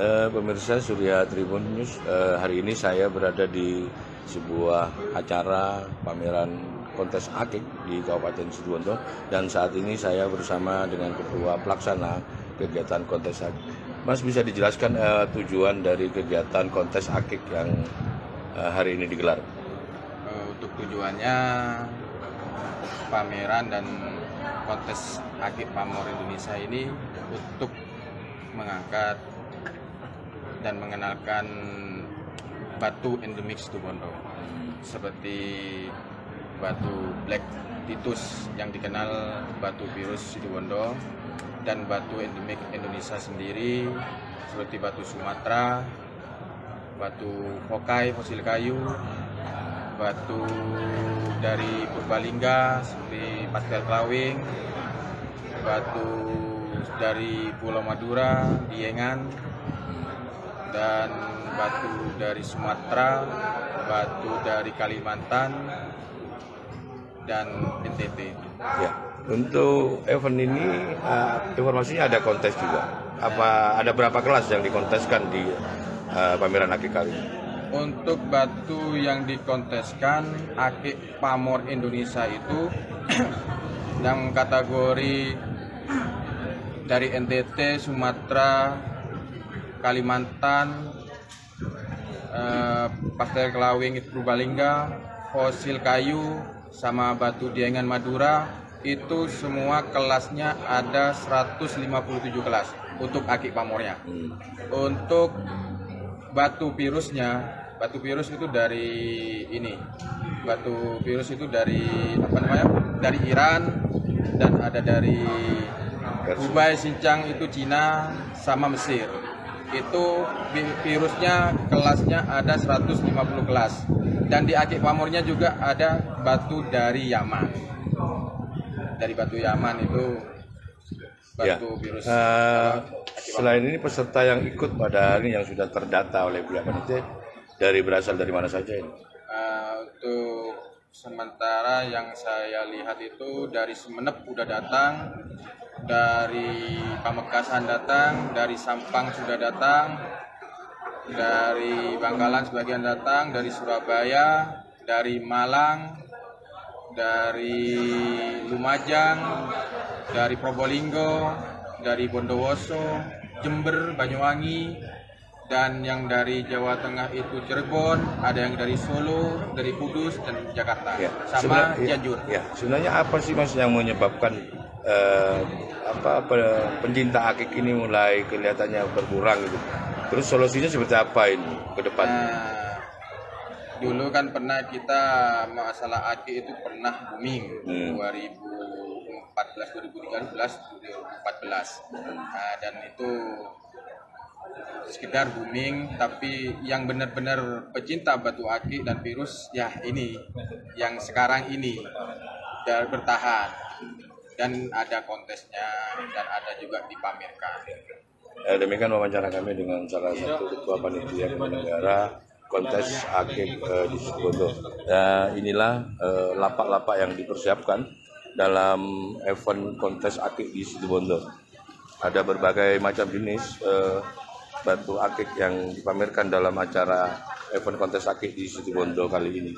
Eh, pemirsa Surya Tribun News, eh, hari ini saya berada di sebuah acara pameran kontes akik di Kabupaten Situbondo dan saat ini saya bersama dengan ketua pelaksana kegiatan kontes akik. Mas bisa dijelaskan eh, tujuan dari kegiatan kontes akik yang eh, hari ini digelar? Eh, untuk tujuannya pameran dan kontes akik pamor Indonesia ini untuk mengangkat dan mengenalkan batu endemik Situbondo seperti batu Black Titus yang dikenal batu virus Situbondo dan batu endemik Indonesia sendiri seperti batu Sumatera, batu Hokai fosil kayu, batu dari Purbalingga seperti pastel kelawing, batu dari Pulau Madura, Diengan, dan batu dari Sumatera, batu dari Kalimantan, dan NTT. Ya, untuk event ini eh, informasinya ada kontes juga. Apa ada berapa kelas yang dikonteskan di eh, pameran akik kali ini? Untuk batu yang dikonteskan akik pamor Indonesia itu yang kategori dari NTT, Sumatera, Kalimantan, eh, pastel kelawing Purbalingga, fosil kayu, sama batu diengan Madura itu semua kelasnya ada 157 kelas untuk akik pamornya. Hmm. Untuk batu virusnya, batu virus itu dari ini. Batu virus itu dari apa namanya? Dari Iran dan ada dari Dubai, Sincang itu Cina sama Mesir. Itu vi- virusnya kelasnya ada 150 kelas. Dan di akik pamornya juga ada batu dari Yaman. Dari batu Yaman itu Ya. batu virus. Eh, akik selain ini peserta yang ikut pada hari ini yang sudah terdata oleh pihak panitia dari berasal dari mana saja ini? Uh, untuk sementara yang saya lihat itu dari Semenep udah datang, dari Pamekasan datang, dari Sampang sudah datang, dari Bangkalan sebagian datang, dari Surabaya, dari Malang, dari Lumajang, dari Probolinggo, dari Bondowoso, Jember, Banyuwangi, dan yang dari Jawa Tengah itu Cirebon, ada yang dari Solo, dari Kudus dan Jakarta, sama Sebenarnya- ya, Cianjur. Ya, sebenarnya apa sih mas yang menyebabkan eh, apa pe- pencinta akik ini mulai kelihatannya berkurang gitu? Terus solusinya seperti apa ini ke depan? Nah, dulu kan pernah kita masalah aki itu pernah booming Hmm. 2014, 2013, 2014. Nah, dan itu sekedar booming tapi yang benar-benar pecinta batu aki dan virus ya ini yang sekarang ini dan bertahan dan ada kontesnya dan ada juga dipamerkan. Eh, demikian wawancara kami dengan salah satu ketua panitia penyelenggara kontes akik eh, di Situbondo. Ya, inilah eh, lapak-lapak yang dipersiapkan dalam event kontes akik di Situbondo. Ada berbagai macam jenis eh, batu akik yang dipamerkan dalam acara event kontes akik di Situ Bondo kali ini.